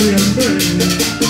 we are burning.